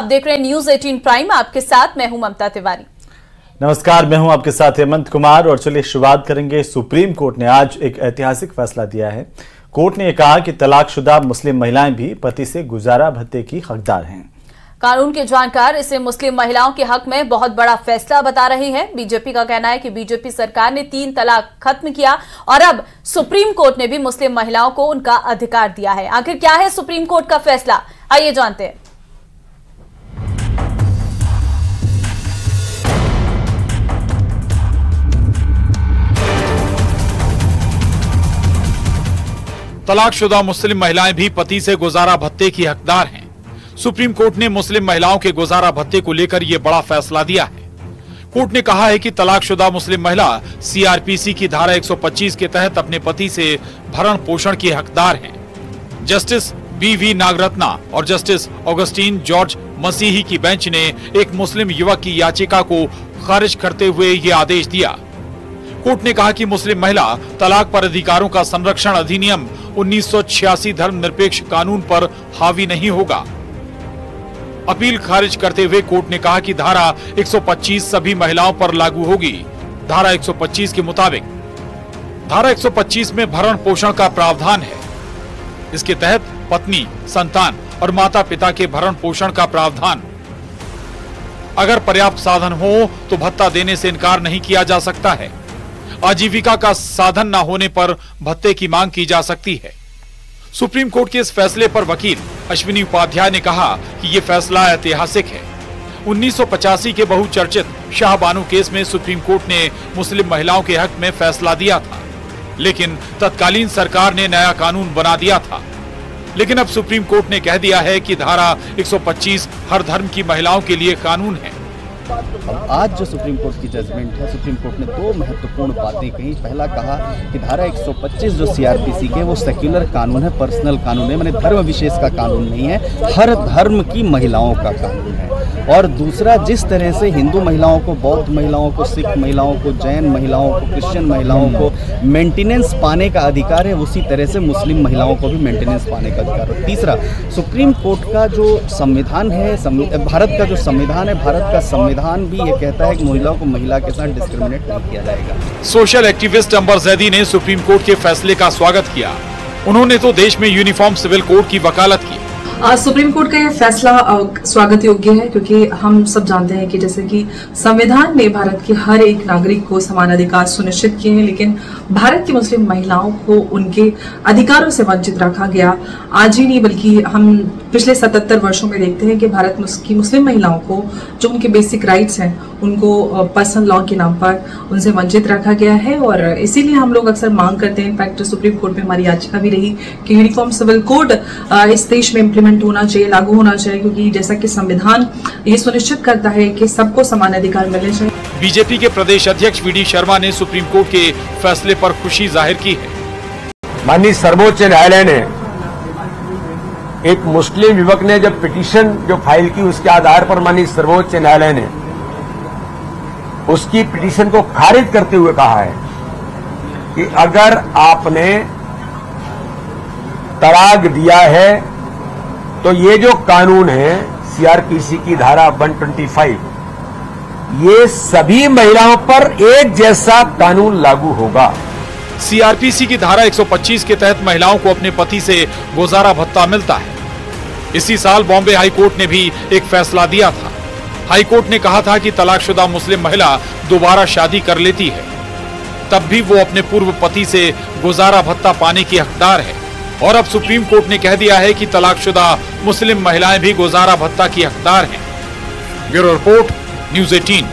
आप देख रहे हैं न्यूज़ 18 प्राइम आपके साथ मैं हूँ ममता तिवारी। नमस्कार मैं हूँ आपके साथ हेमंत कुमार और चलिए शुरुआत करेंगे। सुप्रीम कोर्ट ने आज एक ऐतिहासिक फैसला दिया है। कोर्ट ने कहा कि तलाकशुदा मुस्लिम महिलाएँ भी पति से गुजारा भत्ते की हकदार हैं। कानून के जानकार इसे मुस्लिम महिलाओं के हक में बहुत बड़ा फैसला बता रही है। बीजेपी का कहना है कि बीजेपी सरकार ने तीन तलाक खत्म किया और अब सुप्रीम कोर्ट ने भी मुस्लिम महिलाओं को उनका अधिकार दिया है। आखिर क्या है सुप्रीम कोर्ट का फैसला? आइए जानते हैं। तलाकशुदा मुस्लिम महिलाएँ भी पति से गुजारा भत्ते की हकदार हैं। सुप्रीम कोर्ट ने मुस्लिम महिलाओं के गुजारा भत्ते को लेकर यह बड़ा फैसला दिया है। कोर्ट ने कहा है कि तलाकशुदा मुस्लिम महिला सीआरपीसी की धारा 125 के तहत अपने पति से भरण पोषण की हकदार हैं। जस्टिस बी वी नागरत्ना और जस्टिस ऑगस्टीन जॉर्ज मसीही की बेंच ने एक मुस्लिम युवक की याचिका को खारिज करते हुए ये आदेश दिया। कोर्ट ने कहा कि मुस्लिम महिला तलाक पर अधिकारों का संरक्षण अधिनियम 1986 धर्मनिरपेक्ष कानून पर हावी नहीं होगा। अपील खारिज करते हुए कोर्ट ने कहा कि धारा 125 सभी महिलाओं पर लागू होगी। धारा 125 के मुताबिक, धारा 125 में भरण पोषण का प्रावधान है। इसके तहत पत्नी, संतान और माता पिता के भरण पोषण का प्रावधान। अगर पर्याप्त साधन हो तो भत्ता देने से इनकार नहीं किया जा सकता है। आजीविका का साधन न होने पर भत्ते की मांग की जा सकती है। सुप्रीम कोर्ट के इस फैसले पर वकील अश्विनी उपाध्याय ने कहा कि ये फैसला ऐतिहासिक है। 1985 के बहुचर्चित शाहबानू केस में सुप्रीम कोर्ट ने मुस्लिम महिलाओं के हक में फैसला दिया था। लेकिन तत्कालीन सरकार ने नया कानून बना दिया था। लेकिन अब सुप्रीम कोर्ट ने कह दिया है कि धारा 125 हर धर्म की महिलाओं के लिए कानून है। अब आज जो सुप्रीम कोर्ट की जजमेंट है, सुप्रीम कोर्ट ने दो महत्वपूर्ण बातें कही। पहला कहा कि धारा 125 जो सीआरपीसी के, वो सेक्युलर कानून है पर्सनल कानून है, मैंने धर्म विशेष का कानून नहीं है, हर धर्म की महिलाओं का कानून है। और दूसरा, जिस तरह से हिंदू महिलाओं को, बौद्ध महिलाओं को, सिख महिलाओं को, जैन महिलाओं को, क्रिश्चियन महिलाओं को मेंटेनेंस पाने का अधिकार है, उसी तरह से मुस्लिम महिलाओं को भी मेंटेनेंस पाने का अधिकार है। तीसरा, सुप्रीम कोर्ट का जो संविधान है भारत का जो संविधान है, भारत का संविधान भी ये कहता है कि महिलाओं को महिला के साथ डिस्क्रिमिनेट नहीं किया जाएगा। सोशल एक्टिविस्ट अंबर जैदी ने सुप्रीम कोर्ट के फैसले का स्वागत किया। उन्होंने तो देश में यूनिफॉर्म सिविल कोड की वकालत की। सुप्रीम कोर्ट का यह फैसला स्वागत योग्य है, क्योंकि हम सब जानते हैं कि जैसे कि संविधान ने भारत के हर एक नागरिक को समान अधिकार सुनिश्चित किए हैं, लेकिन भारत की मुस्लिम महिलाओं को उनके अधिकारों से वंचित रखा गया आज ही नहीं, बल्कि हम पिछले 77 वर्षों में देखते हैं कि भारत की मुस्लिम महिलाओं को जो उनके बेसिक राइट्स हैं, उनको पर्सनल लॉ के नाम पर उनसे वंचित रखा गया है, और इसीलिए हम लोग अक्सर मांग करते हैं इनफैक्ट सुप्रीम कोर्ट में हमारी याचिका भी रही कि यूनिफॉर्म सिविल कोड इस देश में इम्प्लीमेंट होना चाहिए लागू होना चाहिए क्योंकि जैसा कि संविधान ये सुनिश्चित करता है कि सबको समान अधिकार मिलने चाहिए। बीजेपी के प्रदेश अध्यक्ष वी शर्मा ने सुप्रीम कोर्ट के फैसले पर खुशी ज़ाहिर की है। माननीय सर्वोच्च न्यायालय ने एक मुस्लिम युवक ने जब पिटीशन जो फ़ाइल की उसके आधार पर माननीय सर्वोच्च न्यायालय ने उसकी पिटीशन को खारिज करते हुए कहा है कि अगर आपने तलाक दिया है तो ये जो कानून है सीआरपीसी की धारा 125 ये सभी महिलाओं पर एक जैसा कानून लागू होगा। सीआरपीसी की धारा 125 के तहत महिलाओं को अपने पति से गुजारा भत्ता मिलता है। इसी साल बॉम्बे हाईकोर्ट ने भी एक फैसला दिया था। हाईकोर्ट ने कहा था कि तलाकशुदा मुस्लिम महिला दोबारा शादी कर लेती है। तब भी वो अपने पूर्व पति से गुजारा भत्ता पाने की हकदार है। और अब सुप्रीम कोर्ट ने कह दिया है कि तलाकशुदा मुस्लिम महिलाएँ भी गुजारा भत्ता की हकदार हैं। Bureau report news eighteen.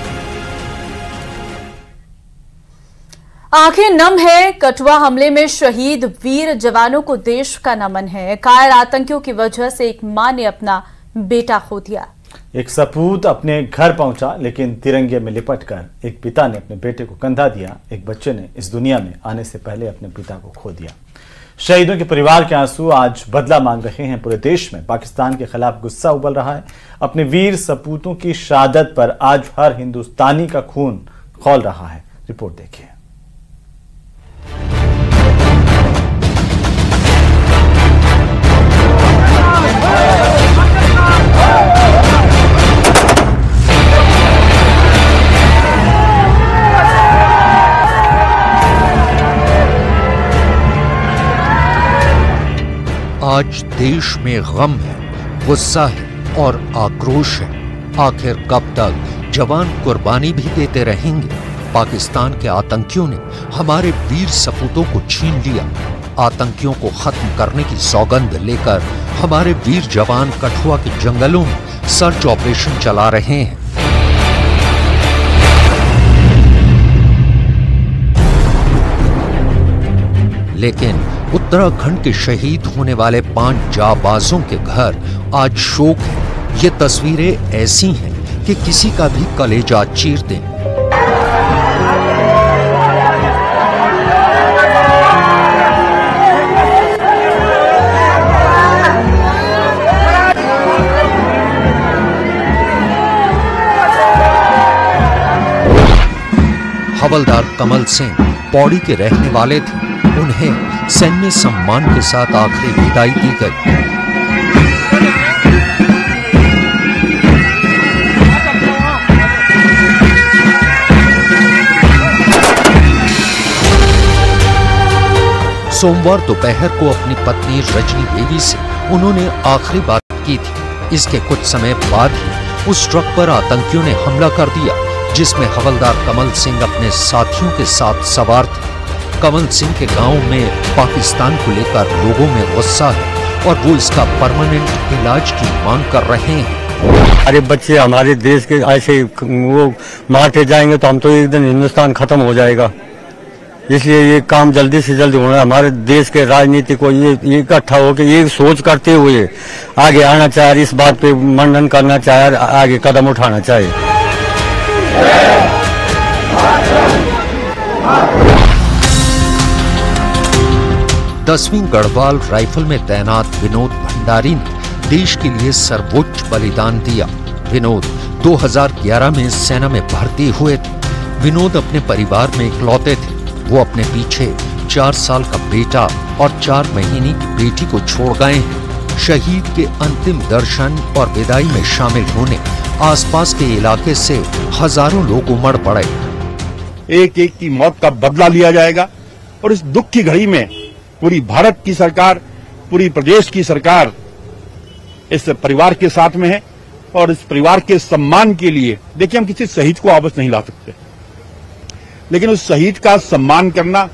आँखें नम है कठुआ हमले में शहीद वीर जवानों को देश का नमन है। कायर आतंकियों की वजह से एक माँ ने अपना बेटा खो दिया। एक सपूत अपने घर पहुँचा लेकिन तिरंगे में लिपट कर एक पिता ने अपने बेटे को कंधा दिया। एक बच्चे ने इस दुनिया में आने से पहले अपने पिता को खो दिया। शहीदों के परिवार के आँसू आज बदला मांग रहे हैं पूरे देश में। पाकिस्तान के खिलाफ गुस्सा उबल रहा है। अपने वीर सपूतों की शहादत पर आज हर हिंदुस्तानी का खून खोल रहा है। रिपोर्ट देखिए। आज देश में गम है, गुस्सा है और आक्रोश है। आखिर कब तक जवान कुर्बानी भी देते रहेंगे? पाकिस्तान के आतंकियों ने हमारे वीर सपूतों को छीन लिया। आतंकियों को खत्म करने की सौगंध लेकर हमारे वीर जवान कठुआ के जंगलों में सर्च ऑपरेशन चला रहे हैं। लेकिन उत्तराखंड के शहीद होने वाले पाँच जाबाजों के घर आज शोक है। ये तस्वीरें ऐसी हैं कि किसी का भी कलेजा चीर दें। हवलदार कमल सिंह पौड़ी के रहने वाले थे। उन्हें सैन्य सम्मान के साथ आखिरी विदाई दी गई। सोमवार दोपहर को अपनी पत्नी रजनी देवी से उन्होंने आखिरी बात की थी। इसके कुछ समय बाद ही उस ट्रक पर आतंकियों ने हमला कर दिया। जिसमें हवलदार कमल सिंह अपने साथियों के साथ सवार थे। कमल सिंह के गाँव में पाकिस्तान को लेकर लोगों में गुस्सा है और वो इसका परमानेंट इलाज की मांग कर रहे हैं। हमारे बच्चे, हमारे देश के ऐसे वो मारते जाएँगे तो हम तो एक दिन हिंदुस्तान खत्म हो जाएगा। इसलिए ये काम जल्दी से जल्दी होना, हमारे देश के राजनीति को ये इकट्ठा होकर ये सोच करते हुए आगे आना चाहिए, इस बात पे मंडन करना चाहिए आगे कदम उठाना चाहिए। दसवीं गढ़वाल राइफल में तैनात विनोद भंडारी ने देश के लिए सर्वोच्च बलिदान दिया। विनोद 2011 में सेना में भर्ती हुए थे। विनोद अपने परिवार में इकलौते थे। वो अपने पीछे चार साल का बेटा और चार महीने की बेटी को छोड़ गए हैं। शहीद के अंतिम दर्शन और विदाई में शामिल होने आसपास के इलाके से हज़ारों लोग उमड़ पड़े। एक एक की मौत का बदला लिया जाएगा और इस दुख की घड़ी में पूरी भारत की सरकार, पूरी प्रदेश की सरकार इस परिवार के साथ में है और इस परिवार के सम्मान के लिए, देखिए हम किसी शहीद को वापस नहीं ला सकते। लेकिन उस शहीद का सम्मान करना,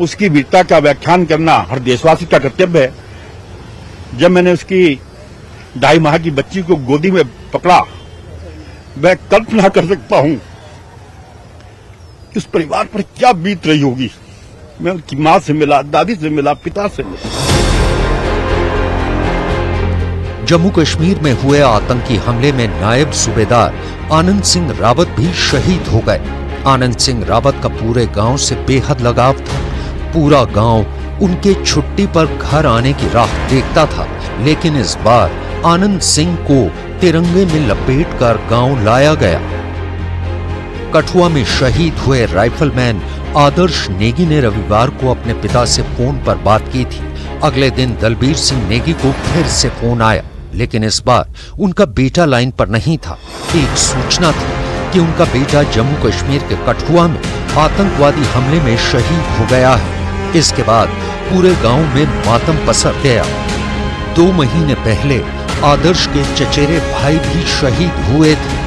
उसकी वीरता का व्याख्यान करना हर देशवासी का कर्तव्य है। जब मैंने उसकी ढाई माह की बच्ची को गोदी में पकड़ा मैं कल्पना कर सकता हूँ इस परिवार पर क्या बीत रही होगी। मैं उनकी माँ से मिला, दादी से मिला, पिता से मिला। जम्मू कश्मीर में हुए आतंकी हमले में नायब सूबेदार आनंद सिंह रावत भी शहीद हो गए। आनंद सिंह रावत का पूरे गाँव से बेहद लगाव था। पूरा गाँव उनके छुट्टी पर घर आने की राह देखता था, लेकिन इस बार आनंद सिंह को तिरंगे में लपेटकर गाँव लाया गया। कठुआ में शहीद हुए राइफलमैन आदर्श नेगी ने रविवार को अपने पिता से फ़ोन पर बात की थी। अगले दिन दलबीर सिंह नेगी को फिर से फ़ोन आया, लेकिन इस बार उनका बेटा लाइन पर नहीं था। एक सूचना थी कि उनका बेटा जम्मू कश्मीर के कठुआ में आतंकवादी हमले में शहीद हो गया है। इसके बाद पूरे गाँव में मातम पसर गया। दो महीने पहले आदर्श के चचेरे भाई भी शहीद हुए थे।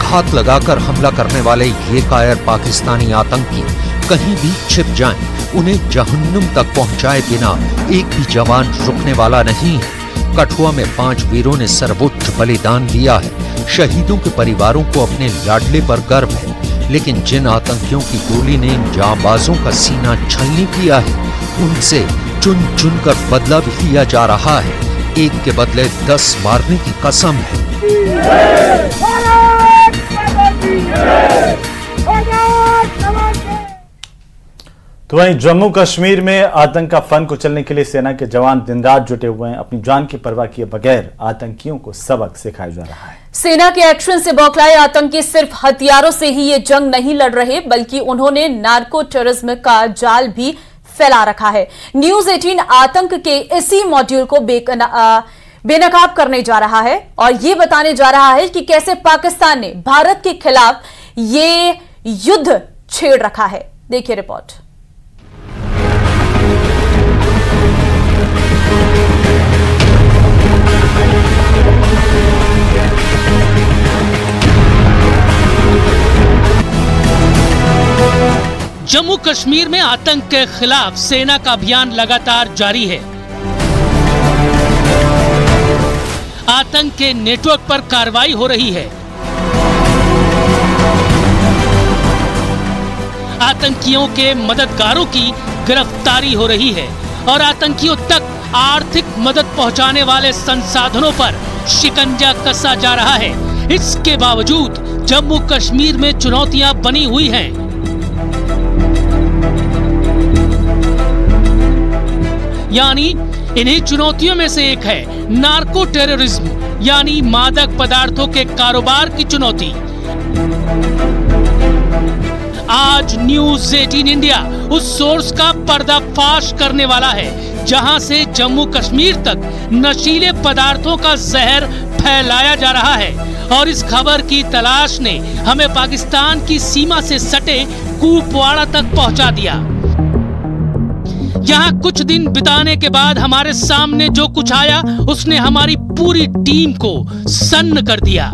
घात लगाकर हमला करने वाले ये कायर पाकिस्तानी आतंकी कहीं भी छिप जाएँ, उन्हें जहन्नुम तक पहुँचाए बिना एक भी जवान रुकने वाला नहीं है। कठुआ में पाँच वीरों ने सर्वोच्च बलिदान दिया है। शहीदों के परिवारों को अपने लाडले पर गर्व है लेकिन जिन आतंकियों की गोली ने इन जाबाजों का सीना छलनी किया है उनसे चुन चुन कर बदला भी लिया जा रहा है। एक के बदले दस मारने की कसम है। तो वहीं जम्मू कश्मीर में आतंक का फन कुचलने के लिए सेना के जवान दिन रात जुटे हुए हैं। अपनी जान की परवाह किए बगैर आतंकियों को सबक सिखाया जा रहा है। सेना के एक्शन से बौखलाए आतंकी सिर्फ़ हथियारों से ही ये जंग नहीं लड़ रहे बल्कि उन्होंने नार्को टेररिज्म का जाल भी फैला रखा है। न्यूज़ 18 आतंक के इसी मॉड्यूल को बेनकाब करने जा रहा है और ये बताने जा रहा है कि कैसे पाकिस्तान ने भारत के खिलाफ ये युद्ध छेड़ रखा है। देखिए रिपोर्ट। जम्मू कश्मीर में आतंक के खिलाफ सेना का अभियान लगातार जारी है। आतंक के नेटवर्क पर कार्रवाई हो रही है। आतंकियों के मददगारों की गिरफ्तारी हो रही है और आतंकियों तक आर्थिक मदद पहुँचाने वाले संसाधनों पर शिकंजा कसा जा रहा है। इसके बावजूद जम्मू कश्मीर में चुनौतियाँ बनी हुई हैं। यानी इन्हीं चुनौतियों में से एक है नार्को टेररिज्म यानी मादक पदार्थों के कारोबार की चुनौती। आज न्यूज़ 18 इंडिया उस सोर्स का पर्दाफाश करने वाला है, जहाँ से जम्मू कश्मीर तक नशीले पदार्थों का जहर फैलाया जा रहा है। और इस खबर की तलाश ने हमें पाकिस्तान की सीमा से सटे कुपवाड़ा तक पहुँचा दिया। यहाँ कुछ दिन बिताने के बाद हमारे सामने जो कुछ आया, उसने हमारी पूरी टीम को सन्न कर दिया।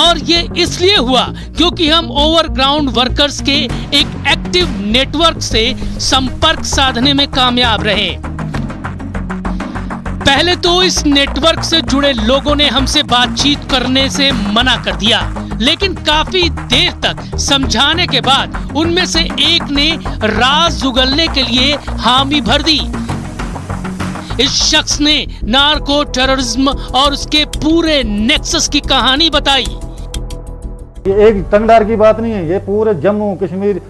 और ये इसलिए हुआ क्योंकि हम ओवरग्राउंड वर्कर्स के एक एक्टिव नेटवर्क से संपर्क साधने में कामयाब रहे। पहले तो इस नेटवर्क से जुड़े लोगों ने हमसे बातचीत करने से मना कर दिया। लेकिन काफ़ी देर तक समझाने के बाद उनमें से एक ने राज उगलने के लिए हामी भर दी। इस शख्स ने नार्को टेररिज्म और उसके पूरे नेक्सस की कहानी बताई। ये एक तंगडार की बात नहीं है, ये पूरे जम्मू, कश्मीर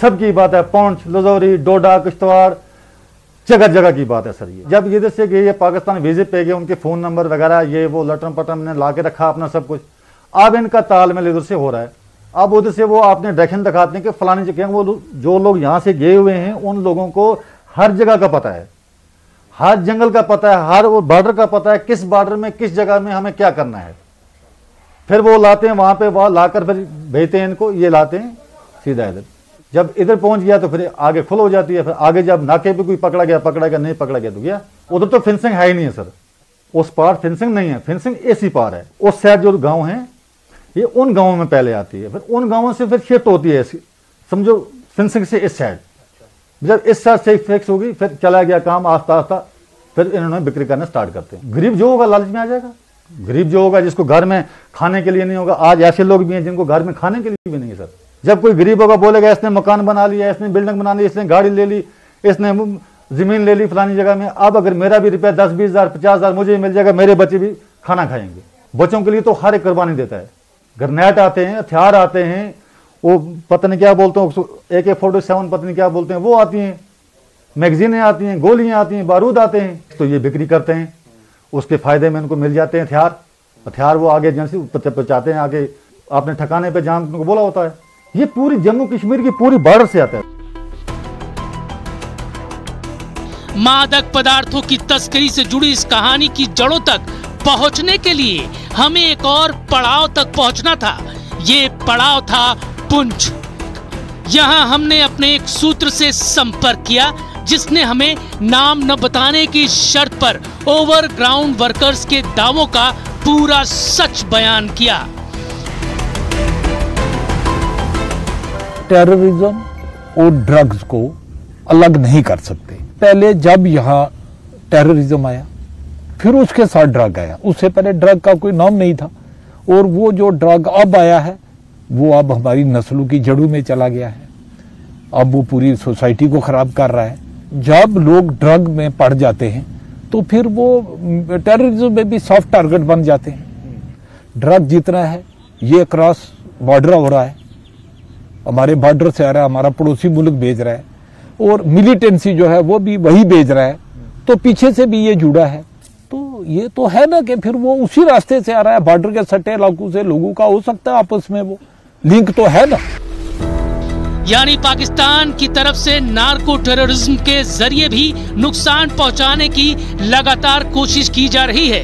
सब की बात है। पौंछ, लजौरी, डोडा, किश्तवाड़ जगह जगह की बात है सर ये। जब इधर से गए ये पाकिस्तान विज़िट पे गए, उनके फ़ोन नंबर वगैरह, ये वो लटम पटम ने ला के रखा अपना सब कुछ। अब इनका तालमेल इधर से हो रहा है। अब उधर से वो आपने डेखन दिखाते हैं कि फलानी जगह वो जो लोग यहाँ से गए हुए हैं, उन लोगों को हर जगह का पता है। हर जंगल का पता है, हर वो बॉर्डर का पता है, किस बॉर्डर में, किस जगह में हमें क्या करना है। फिर वो लाते हैं, वहाँ पे वहाँ लाकर फिर भेजते हैं इनको, ये लाते हैं, सीधा इधर। जब इधर पहुँच गया तो फिर आगे खुल हो जाती है, फिर आगे जब नाके पे कोई पकड़ा गया पकड़ा गया, नहीं पकड़ा गया तो गया। उधर तो फेंसिंग है ही नहीं है सर उस पार फेंसिंग नहीं है। फेंसिंग ऐसी पार है। उस साइड जो गाँव है ये उन गाँवों में पहले आती है। फिर उन गाँवों से फिर शिफ्ट होती है समझो फेंसिंग से इस साइड जब इस साइड से फिक्स होगी, फिर चला गया काम, आस्ता आस्ता, फिर इन्होंने बिक्री करना स्टार्ट करते हैं। गरीब जो होगा, लालच में आ जाएगा। गरीब जो होगा, जिसको घर में खाने के लिए नहीं होगा, आज ऐसे लोग भी हैं जिनको घर में खाने के लिए भी नहीं है, सर। जब कोई गरीब होगा, बोलेगा, इसने मकान बना लिया, इसने बिल्डिंग बना ली, इसने गाड़ी ले ली, इसने ज़मीन ले ली फलानी जगह में, अब अगर मेरा भी रुपया दस, बीस हज़ार, पचास हज़ार मुझे मिल जाएगा, मेरे बच्चे भी खाना खाएँगे। बच्चों के लिए तो हर एक कुर्बानी देता है। ग्रनेट आते हैं, हथियार आते हैं, वो पत्नी क्या बोलते हैं ए के फोर्टी सेवन पत्नी क्या बोलते हैं, वो आती हैं मैगजीनें आती हैं, गोलियाँ आती हैं, बारूद आते हैं तो ये बिक्री करते हैं। उसके फ़ायदे में उनको मिल जाते हैं हथियार। हथियार वो आगे जन से पहुंचाते हैं, आगे आपने ठकाने पर जहाँ उनको बोला होता है। ये पूरी जम्मू कश्मीर की पूरी बॉर्डर से आता है। मादक पदार्थों की तस्करी से जुड़ी इस कहानी की जड़ों तक पहुँचने के लिए हमें एक और पड़ाव तक पहुँचना था। ये पड़ाव था पुंछ। यहाँ हमने अपने एक सूत्र से संपर्क किया, जिसने हमें नाम न बताने की शर्त पर ओवरग्राउंड वर्कर्स के दावों का पूरा सच बयान किया। टेररिज्म और ड्रग्स को अलग नहीं कर सकते। पहले जब यहाँ टेररिज्म आया फिर उसके साथ ड्रग आया। उससे पहले ड्रग का कोई नाम नहीं था। और वो जो ड्रग अब आया है, वो अब हमारी नस्लों की जड़ों में चला गया है। अब वो पूरी सोसाइटी को खराब कर रहा है। जब लोग ड्रग में पड़ जाते हैं तो फिर वो टेररिज्म में भी सॉफ्ट टारगेट बन जाते हैं। ड्रग जितना है, ये क्रॉस बॉर्डर हो रहा है। हमारे बॉर्डर से आ रहा है, हमारा पड़ोसी मुल्क भेज रहा है। और मिलिटेंसी जो है, वो भी वही भेज रहा है। तो पीछे से भी ये जुड़ा है। ये तो है ना कि फिर वो उसी रास्ते से आ रहा है बॉर्डर के सटे इलाकों से लोगों का हो सकता है आपस में वो लिंक तो है ना। यानी पाकिस्तान की तरफ़ से नार्को टेररिज्म के ज़रिए भी नुकसान पहुँचाने की लगातार कोशिश की जा रही है।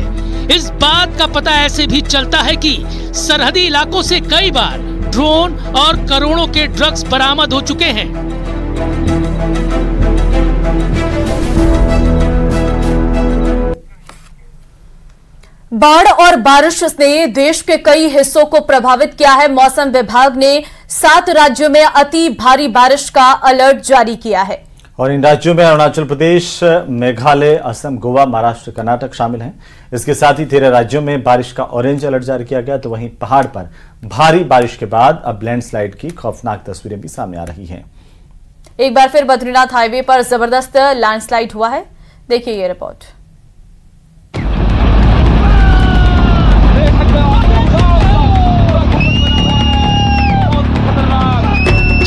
इस बात का पता ऐसे भी चलता है कि सरहदी इलाकों से कई बार ड्रोन और करोड़ों के ड्रग्स बरामद हो चुके हैं। बाढ़ और बारिश ने देश के कई हिस्सों को प्रभावित किया है। मौसम विभाग ने सात राज्यों में अति भारी बारिश का अलर्ट जारी किया है। और इन राज्यों में अरुणाचल प्रदेश मेघालय असम गोवा महाराष्ट्र कर्नाटक शामिल हैं। इसके साथ ही तेरह राज्यों में बारिश का ऑरेंज अलर्ट जारी किया गया तो वहीं पहाड़ पर भारी बारिश के बाद अब लैंडस्लाइड की खौफनाक तस्वीरें भी सामने आ रही हैं। एक बार फिर बद्रीनाथ हाईवे पर ज़बरदस्त लैंडस्लाइड हुआ है। देखिए ये रिपोर्ट।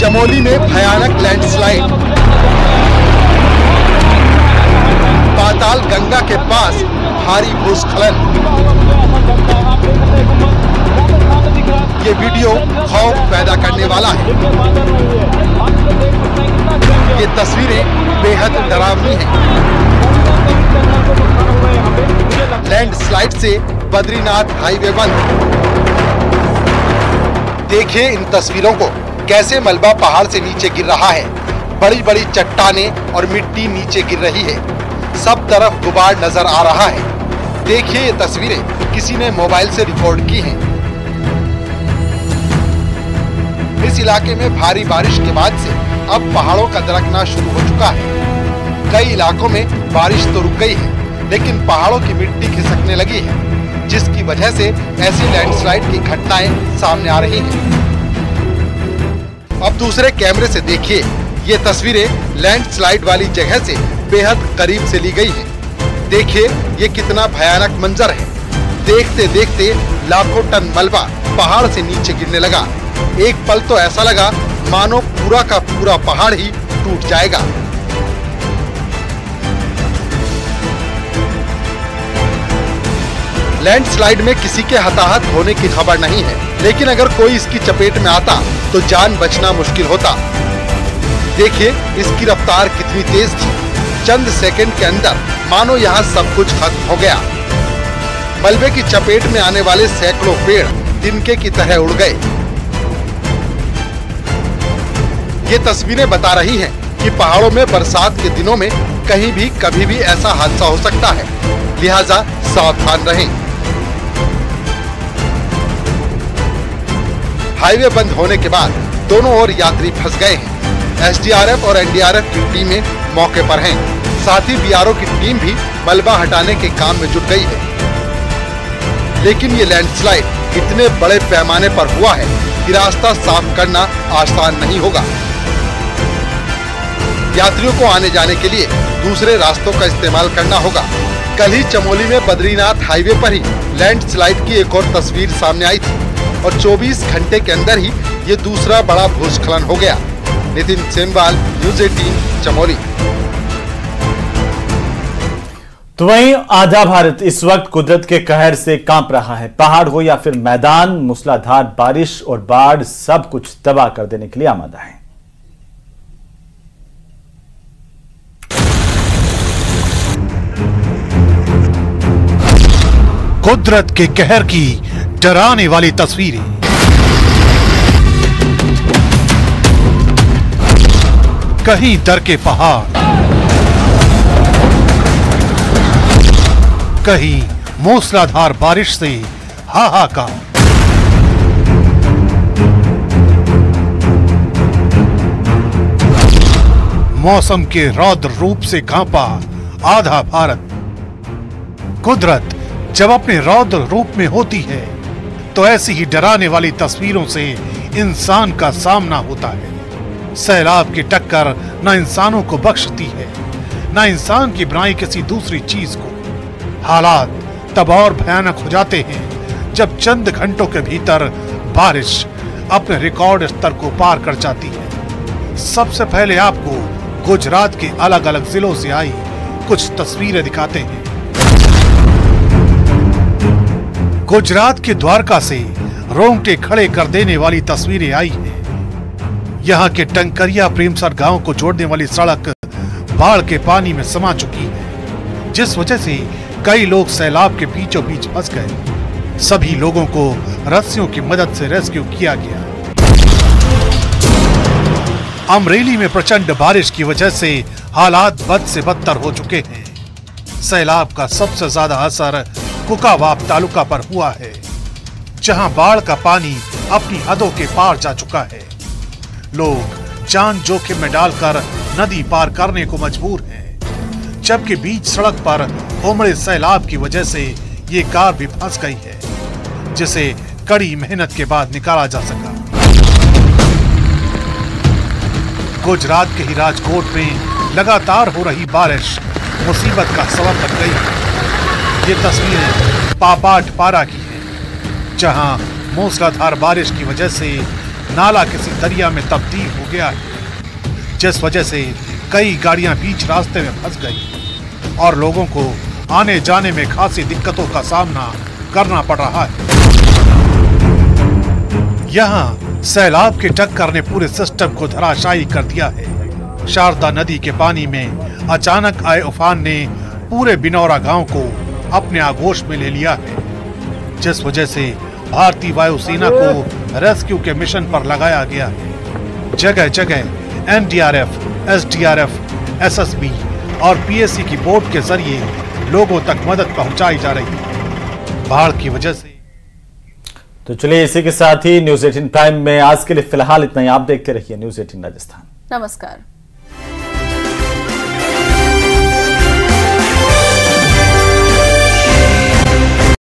चमोली में भयानक लैंडस्लाइड पाताल गंगा के पास भारी भूस्खलन। ये वीडियो खौफ पैदा करने वाला है। ये तस्वीरें बेहद डरावनी हैं। लैंडस्लाइड से बद्रीनाथ हाईवे बंद। देखिए इन तस्वीरों को। कैसे मलबा पहाड़ से नीचे गिर रहा है बड़ी बड़ी चट्टाने और मिट्टी नीचे गिर रही है सब तरफ़ गुबार नज़र आ रहा है देखिए ये तस्वीरें, किसी ने मोबाइल से रिकॉर्ड की हैं। इस इलाके में भारी बारिश के बाद से अब पहाड़ों का दरकना शुरू हो चुका है कई इलाकों में बारिश तो रुक गई है, लेकिन पहाड़ों की मिट्टी खिसकने लगी है, जिसकी वजह से ऐसी लैंडस्लाइड की घटनाएँ सामने आ रही हैं। अब दूसरे कैमरे से देखिए। ये तस्वीरें लैंडस्लाइड वाली जगह से बेहद करीब से ली गई है। देखिए, ये कितना भयानक मंजर है। देखते देखते लाखों टन मलबा पहाड़ से नीचे गिरने लगा। एक पल तो ऐसा लगा, मानो पूरा का पूरा पहाड़ ही टूट जाएगा। लैंडस्लाइड में किसी के हताहत होने की खबर नहीं है, लेकिन अगर कोई इसकी चपेट में आता तो जान बचना मुश्किल होता। देखिए, इसकी रफ्तार कितनी तेज थी। चंद सेकंड के अंदर, मानो यहाँ सब कुछ खत्म हो गया। मलबे की चपेट में आने वाले सैकड़ों पेड़ तिनके की तरह उड़ गए। ये तस्वीरें बता रही हैं कि पहाड़ों में बरसात के दिनों में कहीं भी, कभी भी ऐसा हादसा हो सकता है। लिहाजा सावधान रहें। हाईवे बंद होने के बाद दोनों ओर यात्री फंस गए हैं। एसडीआरएफ और एनडीआरएफ की टीमें मौके पर हैं। साथ ही बीआरओ की टीम भी मलबा हटाने के काम में जुट गई है। लेकिन ये लैंडस्लाइड इतने बड़े पैमाने पर हुआ है कि रास्ता साफ़ करना आसान नहीं होगा। यात्रियों को आने जाने के लिए दूसरे रास्तों का इस्तेमाल करना होगा। कल ही चमोली में बद्रीनाथ हाईवे पर ही लैंडस्लाइड की एक और तस्वीर सामने आई थी। और 24 घंटे के अंदर ही ये दूसरा बड़ा भूस्खलन हो गया। Nitin Senwal, news eighteen, Chamoli. तो वहीं आधा भारत इस वक्त कुदरत के कहर से काँप रहा है। पहाड़ हो या फिर मैदान, मूसलाधार बारिश और बाढ़ सब कुछ तबाह कर देने के लिए आमादा है। कुदरत के कहर की डराने वाली तस्वीरें। कहीं दर के पहाड़। कहीं मूसलाधार बारिश से हाहाकार। मौसम के रौद्र रूप से कांपा आधा भारत। कुदरत जब अपने रौद्र रूप में होती है तो ऐसी ही डराने वाली तस्वीरों से इंसान का सामना होता है। सैलाब की टक्कर न इंसानों को बख्शती है, न इंसान की बनाई किसी दूसरी चीज़ को। हालात तब और भयानक हो जाते हैं, जब चंद घंटों के भीतर बारिश अपने रिकॉर्ड स्तर को पार कर जाती है। सबसे पहले आपको गुजरात के अलग अलग जिलों से आई कुछ तस्वीरें दिखाते हैं। गुजरात के द्वारका से रोंगटे खड़े कर देने वाली तस्वीरें आई हैं। यहाँ के टंकरिया प्रेमसर गाँव को जोड़ने वाली सड़क बाढ़ के पानी में समा चुकी है, जिस वजह से कई लोग सैलाब के बीचों बीच फंस गए। सभी लोगों को रस्सियों की मदद से रेस्क्यू किया गया। अमरेली में प्रचंड बारिश की वजह से हालात बद से बदतर हो चुके हैं। सैलाब का सबसे ज़्यादा असर कुकावाप तालुका पर हुआ है, जहाँ बाढ़ का पानी अपनी हदों के पार जा चुका है। लोग जान जोखिम में डालकर नदी पार करने को मजबूर हैं, जबकि बीच सड़क पर उमड़े सैलाब की वजह से ये कार भी फंस गई है, जिसे कड़ी मेहनत के बाद निकाला जा सका। गुजरात के ही राजकोट में लगातार हो रही बारिश मुसीबत का सबब बन गई है। ये तस्वीरें पापाट पारा की हैं, जहाँ मूसलाधार बारिश की वजह से नाला किसी दरिया में तब्दील हो गया है, जिस वजह से कई गाड़ियाँ बीच रास्ते में फंस गई और लोगों को आने जाने में खासी दिक्कतों का सामना करना पड़ रहा है। यहाँ सैलाब के टक्कर ने पूरे सिस्टम को धराशायी कर दिया है। शारदा नदी के पानी में अचानक आए उफान ने पूरे बिनौरा गाँव को अपने आगोश में ले लिया है। जिस वजह से भारतीय वायुसेना को रेस्क्यू के मिशन पर लगाया गया है। जगह जगह एनडीआरएफ, एसडीआरएफ, एसएसबी और पीएससी की बोट के ज़रिए लोगों तक मदद पहुंचाई जा रही है। बाढ़ की वजह से तो चलिए इसी के साथ ही न्यूज़ एटीन प्राइम में आज के लिए फ़िलहाल इतना ही। आप देखते रहिए न्यूज़ एटीन राजस्थान। नमस्कार।